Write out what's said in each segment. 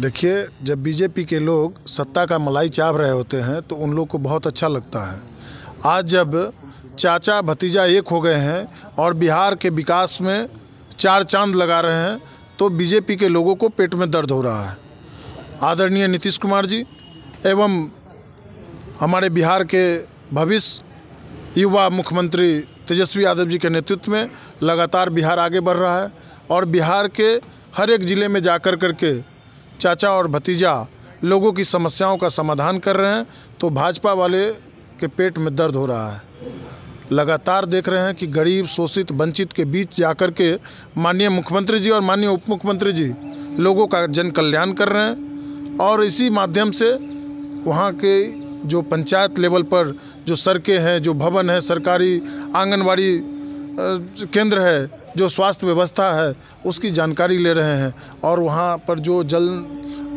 देखिए, जब बीजेपी के लोग सत्ता का मलाई चाप रहे होते हैं तो उन लोग को बहुत अच्छा लगता है। आज जब चाचा, भतीजा एक हो गए हैं और बिहार के विकास में चार चाँद लगा रहे हैं तो बीजेपी के लोगों को पेट में दर्द हो रहा है। आदरणीय नीतीश कुमार जी एवं हमारे बिहार के भविष्य युवा मुख्यमंत्री तेजस्वी यादव जी के नेतृत्व में लगातार बिहार आगे बढ़ रहा है और बिहार के हर एक ज़िले में जाकर करके चाचा और भतीजा लोगों की समस्याओं का समाधान कर रहे हैं तो भाजपा वाले के पेट में दर्द हो रहा है। लगातार देख रहे हैं कि गरीब, शोषित, वंचित के बीच जाकर के माननीय मुख्यमंत्री जी और माननीय उप मुख्यमंत्री जी लोगों का जन कल्याण कर रहे हैं और इसी माध्यम से वहाँ के जो पंचायत लेवल पर जो सड़कें हैं, जो भवन है, सरकारी आंगनबाड़ी केंद्र है जो स्वास्थ्य व्यवस्था है उसकी जानकारी ले रहे हैं और वहाँ पर जो जल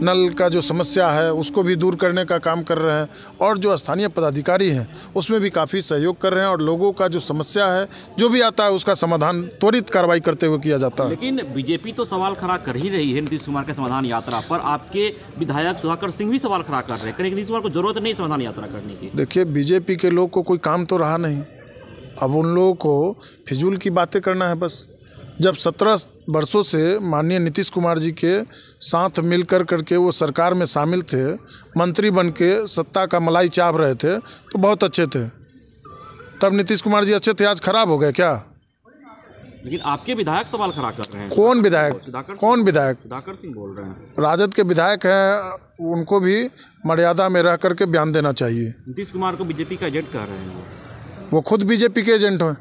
नल का जो समस्या है उसको भी दूर करने का काम कर रहे हैं और जो स्थानीय पदाधिकारी हैं उसमें भी काफ़ी सहयोग कर रहे हैं और लोगों का जो समस्या है जो भी आता है उसका समाधान त्वरित कार्रवाई करते हुए किया जाता है। लेकिन बीजेपी तो सवाल खड़ा कर ही रही है नीतीश कुमार के समाधान यात्रा पर। आपके विधायक सुधाकर सिंह भी सवाल खड़ा कर रहे हैं। नीतीश कुमार को ज़रूरत नहीं समाधान यात्रा करने की। देखिए बीजेपी के लोग को कोई काम तो रहा नहीं। अब उन लोगों को फिजूल की बातें करना है बस। जब सत्रह वर्षों से माननीय नीतीश कुमार जी के साथ मिलकर करके वो सरकार में शामिल थे मंत्री बन के सत्ता का मलाई चाप रहे थे तो बहुत अच्छे थे। तब नीतीश कुमार जी अच्छे थे आज खराब हो गए क्या? लेकिन आपके विधायक सवाल खड़ा कर रहे हैं। कौन विधायक? कौन विधायक? सुधाकर सिंह बोल रहे हैं। राजद के विधायक हैं उनको भी मर्यादा में रह करके बयान देना चाहिए। नीतीश कुमार को बीजेपी का एजेंट कह रहे हैं। वो खुद बीजेपी के एजेंट हैं।